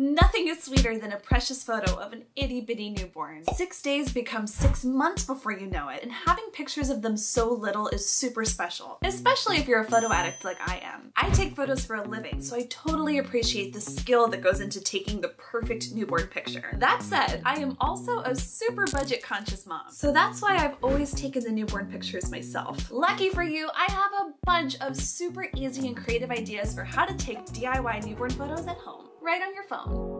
Nothing is sweeter than a precious photo of an itty bitty newborn. Six days becomes six months before you know it, and having pictures of them so little is super special, especially if you're a photo addict like I am. I take photos for a living, so I totally appreciate the skill that goes into taking the perfect newborn picture. That said, I am also a super budget conscious mom, so that's why I've always taken the newborn pictures myself. Lucky for you, I have a bunch of super easy and creative ideas for how to take DIY newborn photos at home right on your phone.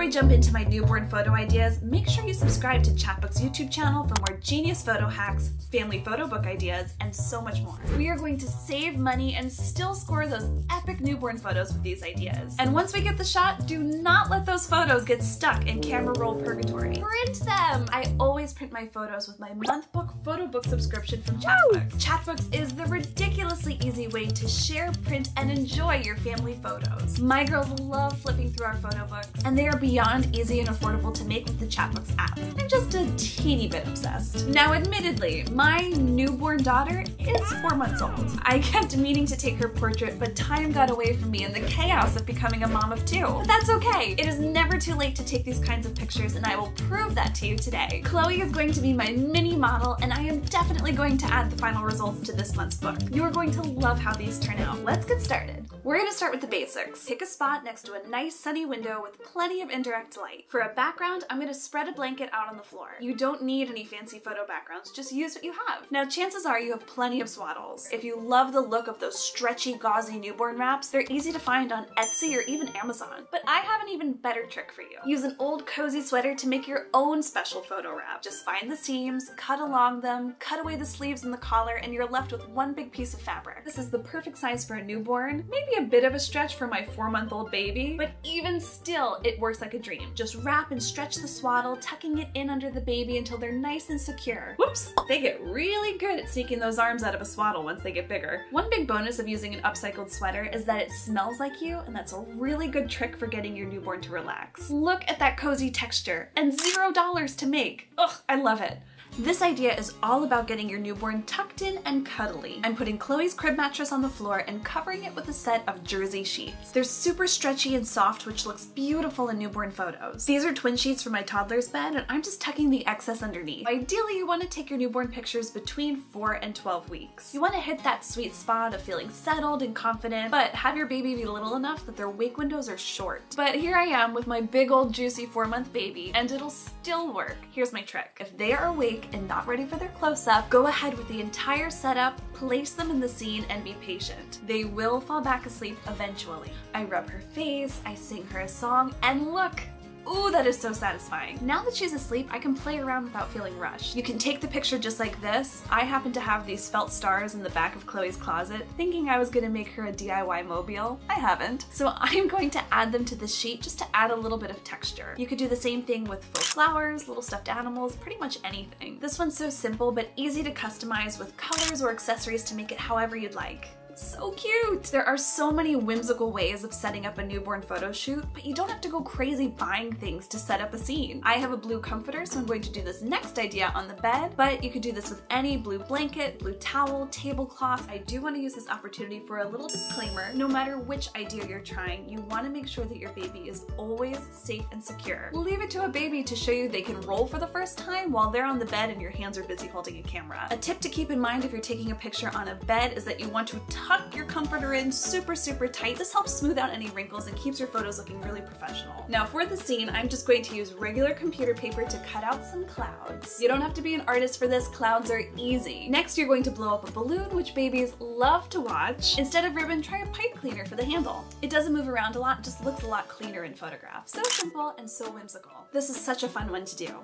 We jump into my newborn photo ideas, make sure you subscribe to Chatbooks' YouTube channel for more genius photo hacks, family photo book ideas, and so much more. We are going to save money and still score those epic newborn photos with these ideas. And once we get the shot, do not let those photos get stuck in camera roll purgatory. Print them! I always print my photos with my Monthbook photo book subscription from Chatbooks. Chatbooks is the ridiculously easy way to share, print, and enjoy your family photos. My girls love flipping through our photo books, and they are beyond easy and affordable to make with the Chatbooks app. I'm just a teeny bit obsessed. Now, admittedly, my newborn daughter is four months old. I kept meaning to take her portrait, but time got away from me in the chaos of becoming a mom of two. But that's okay. It is never too late to take these kinds of pictures, and I will prove that to you today. Chloe is going to be my mini model, and I am definitely going to add the final results to this month's book. You are going to love how these turn out. Let's get started. We're going to start with the basics. Pick a spot next to a nice sunny window with plenty of indirect light. For a background, I'm going to spread a blanket out on the floor. You don't need any fancy photo backgrounds, just use what you have. Now, chances are you have plenty of swaddles. If you love the look of those stretchy, gauzy newborn wraps, they're easy to find on Etsy or even Amazon. But I have an even better trick for you. Use an old cozy sweater to make your own special photo wrap. Just find the seams, cut along them, cut away the sleeves and the collar, and you're left with one big piece of fabric. This is the perfect size for a newborn, maybe a bit of a stretch for my four month old baby, but even still, it works like a dream. Just wrap and stretch the swaddle, tucking it in under the baby until they're nice and secure. Whoops! They get really good at sneaking those arms out of a swaddle once they get bigger. One big bonus of using an upcycled sweater is that it smells like you, and that's a really good trick for getting your newborn to relax. Look at that cozy texture, and zero dollars to make. Ugh, I love it. This idea is all about getting your newborn tucked in and cuddly. I'm putting Chloe's crib mattress on the floor and covering it with a set of jersey sheets. They're super stretchy and soft, which looks beautiful in newborn photos. These are twin sheets for my toddler's bed, and I'm just tucking the excess underneath. Ideally, you want to take your newborn pictures between 4 and 12 weeks. You want to hit that sweet spot of feeling settled and confident, but have your baby be little enough that their wake windows are short. But here I am with my big old juicy 4-month baby, and it'll still work. Here's my trick. If they are awake, and not ready for their close-up, go ahead with the entire setup, place them in the scene, and be patient. They will fall back asleep eventually. I rub her face, I sing her a song, and look! Ooh, that is so satisfying. Now that she's asleep, I can play around without feeling rushed. You can take the picture just like this. I happen to have these felt stars in the back of Chloe's closet, thinking I was gonna make her a DIY mobile. I haven't. So I'm going to add them to the sheet just to add a little bit of texture. You could do the same thing with faux flowers, little stuffed animals, pretty much anything. This one's so simple but easy to customize with colors or accessories to make it however you'd like. So cute! There are so many whimsical ways of setting up a newborn photo shoot, but you don't have to go crazy buying things to set up a scene. I have a blue comforter, so I'm going to do this next idea on the bed, but you could do this with any blue blanket, blue towel, tablecloth. I do want to use this opportunity for a little disclaimer. No matter which idea you're trying, you want to make sure that your baby is always safe and secure. Leave it to a baby to show you they can roll for the first time while they're on the bed and your hands are busy holding a camera. A tip to keep in mind if you're taking a picture on a bed is that you want to tuck your comforter in super, super tight. This helps smooth out any wrinkles and keeps your photos looking really professional. Now for the scene, I'm just going to use regular computer paper to cut out some clouds. You don't have to be an artist for this, clouds are easy. Next, you're going to blow up a balloon, which babies love to watch. Instead of ribbon, try a pipe cleaner for the handle. It doesn't move around a lot, just looks a lot cleaner in photographs. So simple and so whimsical. This is such a fun one to do.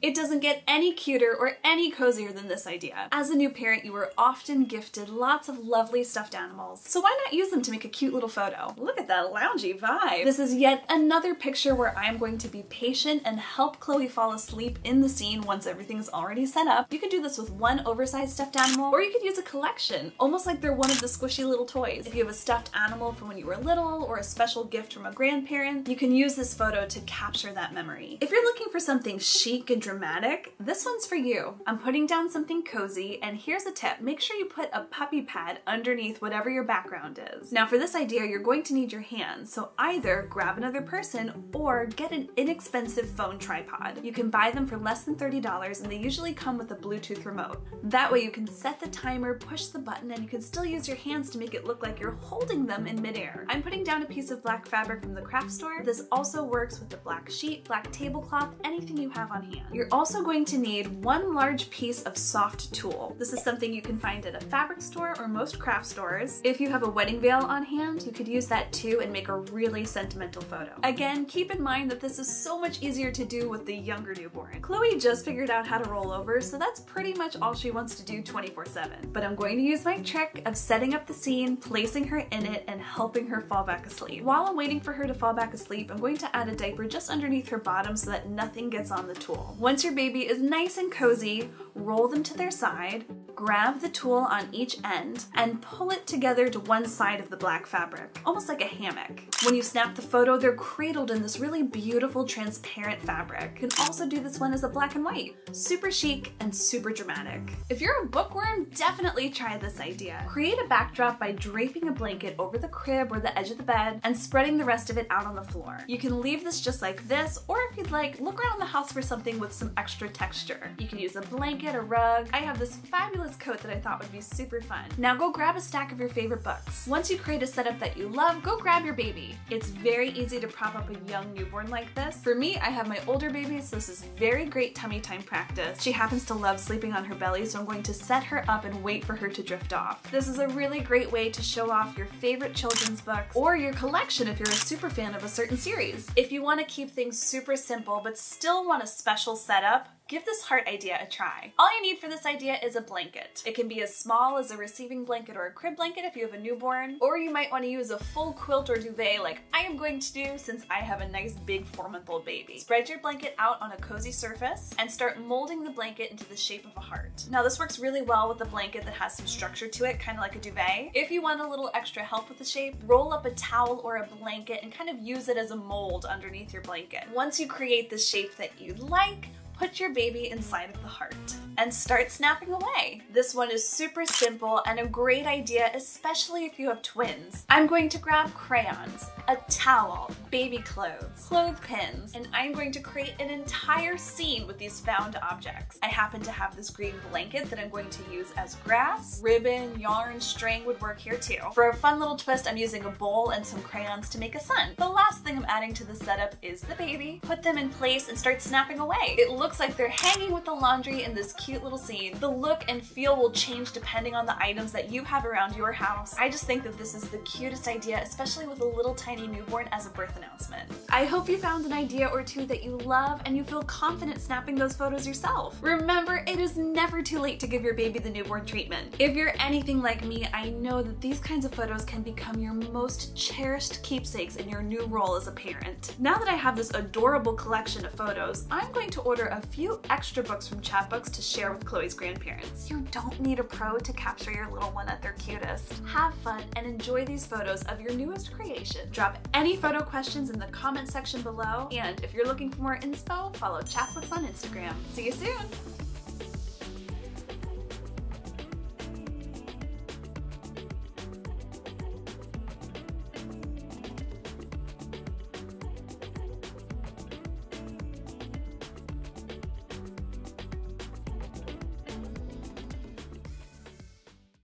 It doesn't get any cuter or any cozier than this idea. As a new parent, you were often gifted lots of lovely stuffed animals, so why not use them to make a cute little photo? Look at that loungy vibe. This is yet another picture where I'm going to be patient and help Chloe fall asleep in the scene once everything's already set up. You could do this with one oversized stuffed animal, or you could use a collection, almost like they're one of the squishy little toys. If you have a stuffed animal from when you were little, or a special gift from a grandparent, you can use this photo to capture that memory. If you're looking for something chic and dramatic, this one's for you. I'm putting down something cozy, and here's a tip. Make sure you put a puppy pad underneath whatever your background is. Now for this idea, you're going to need your hands, so either grab another person or get an inexpensive phone tripod. You can buy them for less than $30 and they usually come with a Bluetooth remote. That way you can set the timer, push the button, and you can still use your hands to make it look like you're holding them in midair. I'm putting down a piece of black fabric from the craft store. This also works with a black sheet, black tablecloth, anything you have on hand. You're also going to need one large piece of soft tulle. This is something you can find at a fabric store or most craft stores. If you have a wedding veil on hand, you could use that too and make a really sentimental photo. Again, keep in mind that this is so much easier to do with the younger newborn. Chloe just figured out how to roll over, so that's pretty much all she wants to do 24 7. But I'm going to use my trick of setting up the scene, placing her in it, and helping her fall back asleep. While I'm waiting for her to fall back asleep, I'm going to add a diaper just underneath her bottom so that nothing gets on the tulle. Once your baby is nice and cozy, roll them to their side, grab the tulle on each end, and pull it together to one side of the black fabric, almost like a hammock. When you snap the photo, they're cradled in this really beautiful transparent fabric. You can also do this one as a black and white. Super chic and super dramatic. If you're a bookworm, definitely try this idea. Create a backdrop by draping a blanket over the crib or the edge of the bed and spreading the rest of it out on the floor. You can leave this just like this, or if you'd like, look around the house for something with some extra texture. You can use a blanket, a rug. I have this fabulous coat that I thought would be super fun. Now go grab a stack of your favorite books. Once you create a setup that you love, go grab your baby. It's very easy to prop up a young newborn like this. For me, I have my older baby, so this is very great tummy time practice. She happens to love sleeping on her belly, so I'm going to set her up and wait for her to drift off. This is a really great way to show off your favorite children's books or your collection if you're a super fan of a certain series. If you want to keep things super simple but still want a special setup, Give this heart idea a try. All you need for this idea is a blanket. It can be as small as a receiving blanket or a crib blanket if you have a newborn, or you might want to use a full quilt or duvet like I am going to do since I have a nice big four month old baby. Spread your blanket out on a cozy surface and start molding the blanket into the shape of a heart. Now this works really well with a blanket that has some structure to it, kind of like a duvet. If you want a little extra help with the shape, roll up a towel or a blanket and kind of use it as a mold underneath your blanket. Once you create the shape that you like, put your baby inside of the heart and start snapping away. This one is super simple and a great idea, especially if you have twins. I'm going to grab crayons, a towel, baby clothes, clothespins, and I'm going to create an entire scene with these found objects. I happen to have this green blanket that I'm going to use as grass, ribbon, yarn, string would work here too. For a fun little twist, I'm using a bowl and some crayons to make a sun. The last thing I'm adding to the setup is the baby. Put them in place and start snapping away. It looks like they're hanging with the laundry in this cute little scene. The look and feel will change depending on the items that you have around your house. I just think that this is the cutest idea, especially with a little tiny newborn as a birth announcement. I hope you found an idea or two that you love and you feel confident snapping those photos yourself. Remember, it is never too late to give your baby the newborn treatment. If you're anything like me, I know that these kinds of photos can become your most cherished keepsakes in your new role as a parent. Now that I have this adorable collection of photos, I'm going to order a few extra books from Chatbooks to share with Chloe's grandparents. You don't need a pro to capture your little one at their cutest. Have fun and enjoy these photos of your newest creation. Drop any photo questions in the comment section below, and if you're looking for more inspo, follow Chatbooks on Instagram. See you soon!